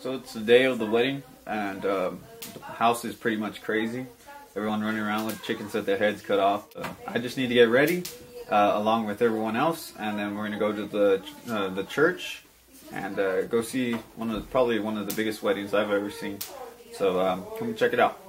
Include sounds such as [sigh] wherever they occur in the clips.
So it's the day of the wedding, and um, the house is pretty much crazy. Everyone running around with chickens with their heads cut off. Uh, I just need to get ready, uh, along with everyone else, and then we're gonna go to the uh, the church and uh, go see one of the, probably one of the biggest weddings I've ever seen. So um, come check it out.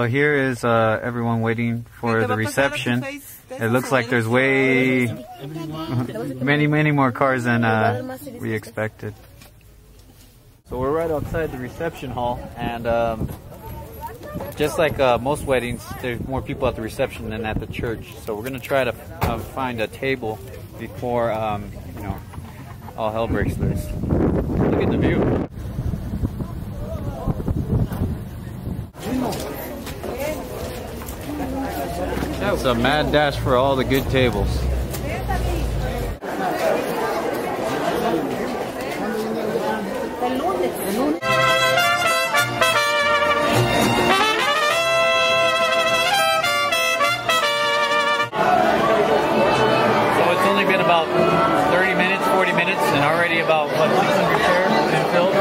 So here is uh, everyone waiting for the reception. It looks like there's way [laughs] many, many more cars than uh, we expected. So we're right outside the reception hall, and um, just like uh, most weddings, there's more people at the reception than at the church. So we're gonna try to uh, find a table before um, you know all hell breaks loose. Look at the view. It's a mad dash for all the good tables. So it's only been about 30 minutes, 40 minutes, and already about what 600 chairs have been filled.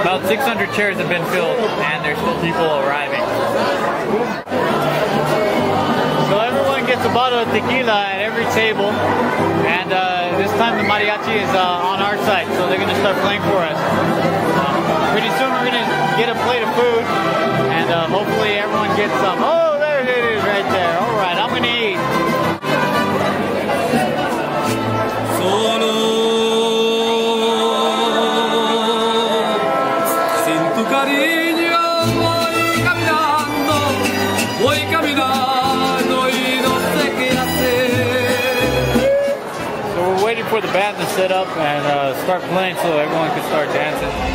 About 600 chairs have been filled, and there's still people arriving. Bottle of tequila at every table, and uh, this time the mariachi is uh, on our side, so they're gonna start playing for us. Um, pretty soon we're gonna get a plate of food, and uh, hopefully everyone gets some. Oh, there it is, right there. All right, I'm gonna eat. Solo. Sin tu cariño for the band to set up and uh, start playing so everyone can start dancing.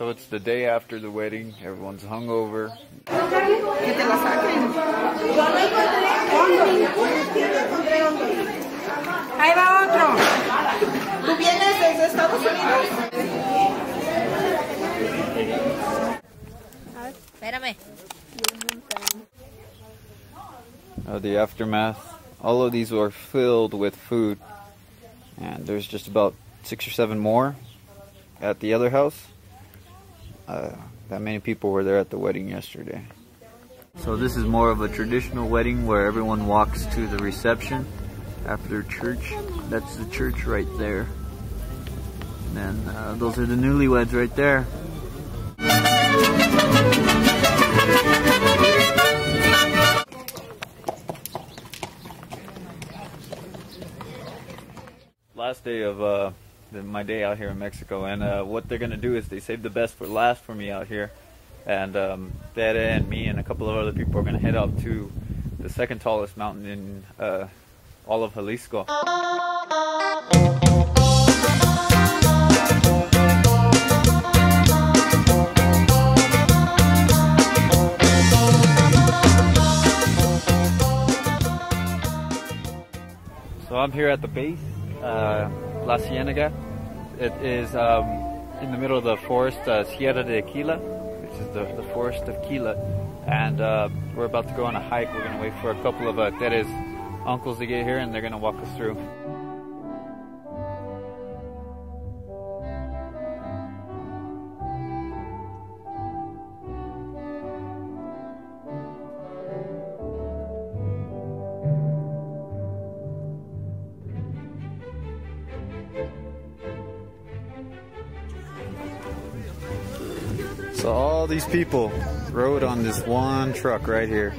The day after the wedding. Everyone's hungover. Que te la saquen. Ahí va otro. ¿Tú vienes desde Estados Unidos? Espérame. Uh, the aftermath. All of these were filled with food. And there's just about six or seven more at the other house. Uh, that many people were there at the wedding yesterday. So this is more of a traditional wedding where everyone walks to the reception after church. That's the church right there. And then uh, those are the newlyweds right there. Last day of uh, the, my day out here in Mexico, and uh, what they're gonna do is they saved the best for last for me out here, and um, and me and a couple of other people are gonna head out to the second tallest mountain in uh, all of Jalisco. So I'm here at the base, uh, La Cienega. It is um, in the middle of the forest, uh, Sierra de Quila, which is the, the forest of Quila. And uh, we're about to go on a hike. We're going to wait for a couple of uh, Tere's uncles to get here and they're going to walk us through. So all these people rode on this one truck right here.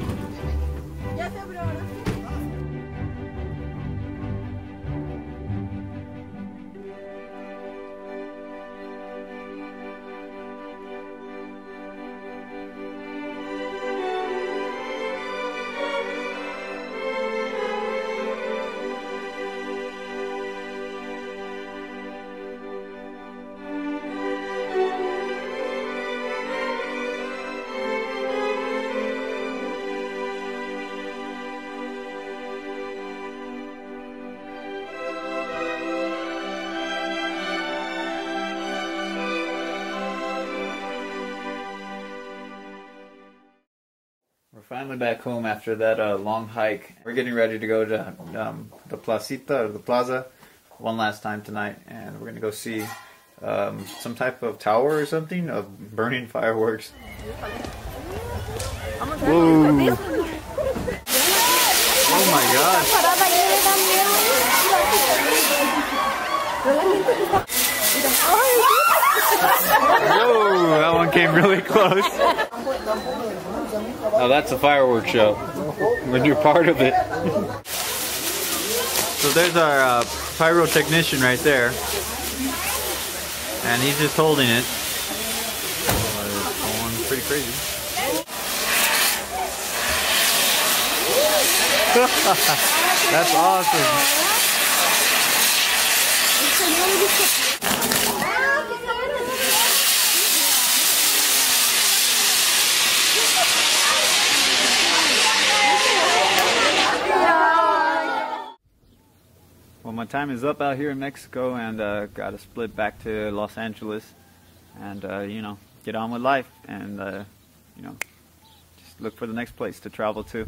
Finally back home after that uh, long hike. We're getting ready to go to um, the placita or the plaza one last time tonight, and we're gonna go see um, some type of tower or something of burning fireworks. Whoa! Oh my gosh! Whoa! That one came really close. [laughs] Oh, that's a fireworks show. When you're part of it. so there's our uh, pyrotechnician right there. And he's just holding it. Oh, it's going pretty crazy. [laughs] That's awesome. Time is up out here in Mexico, and uh, got to split back to Los Angeles, and uh, you know, get on with life, and uh, you know, just look for the next place to travel to.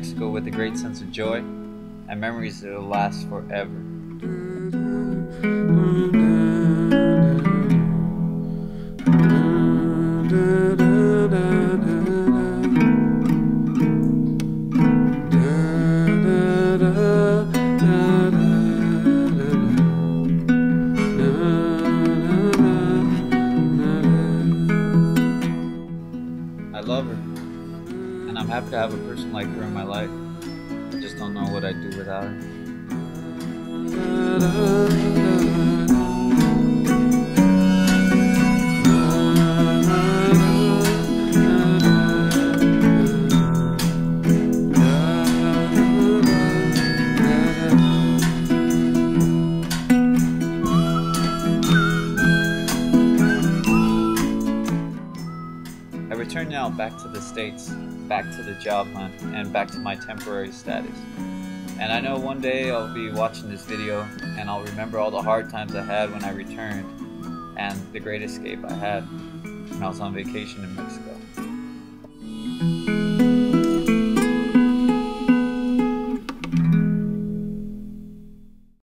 Mexico with a great sense of joy and memories that will last forever. Like her in my life. Just don't know what I'd do without her. I return now back to the States, back to the job hunt, and back to my temporary status. And I know one day I'll be watching this video and I'll remember all the hard times I had when I returned and the great escape I had when I was on vacation in Mexico.